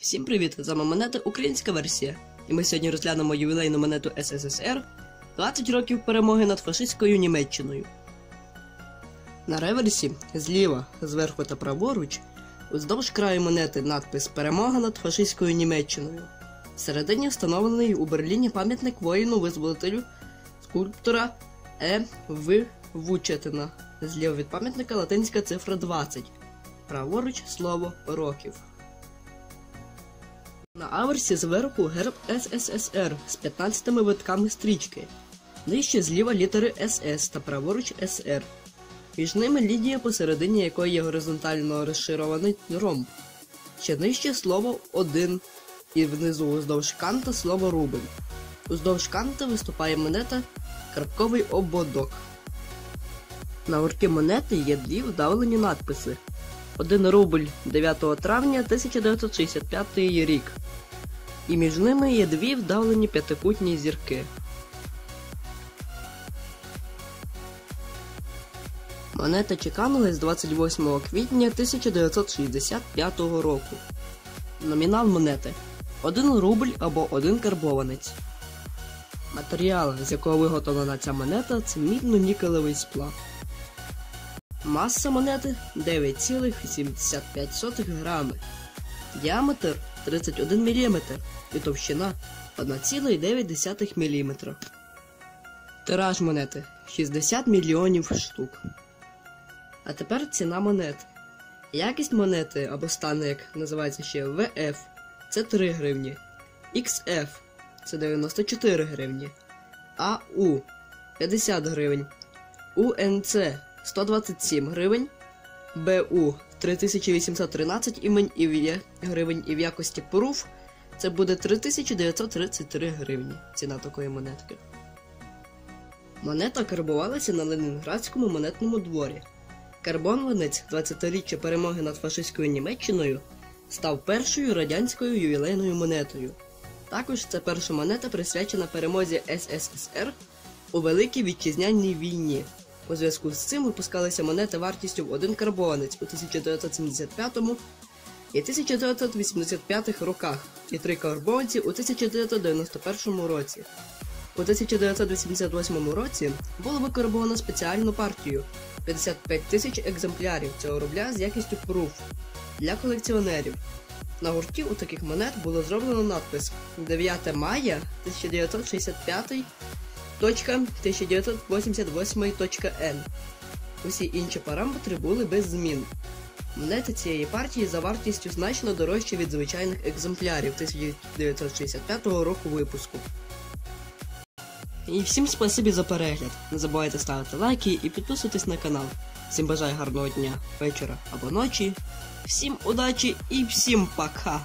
Всім привіт! З вами монета українська версія. І ми сьогодні розглянемо ювілейну монету СССР 20 років перемоги над фашистською Німеччиною. На реверсі зліва, зверху та праворуч, уздовж краю монети надпис Перемога над фашистською Німеччиною. Всередині встановлений у Берліні пам'ятник воїну-визволителю скульптора Е. В. Вучетина. Зліва від пам'ятника латинська цифра 20. Праворуч слово років. На аверсі зверху герб СССР з 15 витками стрічки. Нижче зліва літери СС та праворуч СР. Між ними лінія посередині якої є горизонтально розширований ромб. Ще нижче слово 1 і внизу уздовж канта слово рубль. Уздовж канта виступає монета Карпковий ободок. На гурті монети є дві вдавлені надписи. 1 рубль 9 травня 1965 рік. І між ними є дві вдавлені п'ятикутні зірки. Монета чеканилась 28 квітня 1965 року. Номінал монети 1 рубль або 1 карбованець. Матеріал, з якого виготовлена ця монета, це мідно-нікелевий сплав. Маса монети 9,75 грами. Діаметр 31 мм і товщина 1,9 мм. Тираж монети 60 мільйонів штук. А тепер ціна монет. Якість монети або стан, як називається ще ВФ це 3 гривні. XF це 94 гривні. АУ 50 гривень. УНЦ 127 гривень. БУ 3813 імень гривень і в якості пруф це буде 3933 гривні. Ціна такої монетки. Монета карбувалася на Ленінградському монетному дворі. Карбон-венець 20-річчя перемоги над фашистською Німеччиною став першою радянською ювілейною монетою. Також це перша монета присвячена перемозі СССР у Великій Вітчизняній війні. У зв'язку з цим випускалися монети вартістю в один карбованець у 1975 і 1985 роках, і три карбованці у 1991 році. У 1988 році було викарбовано спеціальну партію 55 тисяч екземплярів цього рубля з якістю пруф для колекціонерів. На гурті у таких монет було зроблено надпис 9 мая 1965 1988.n. Усі інші параметри були без змін. Монети цієї партії за вартістю значно дорожчі від звичайних екземплярів 1965 року випуску. І всім спасибі за перегляд. Не забувайте ставити лайки і підписуйтесь на канал. Всім бажаю гарного дня, вечора або ночі. Всім удачі і всім пока!